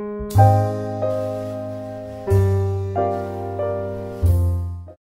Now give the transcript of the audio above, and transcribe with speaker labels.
Speaker 1: Música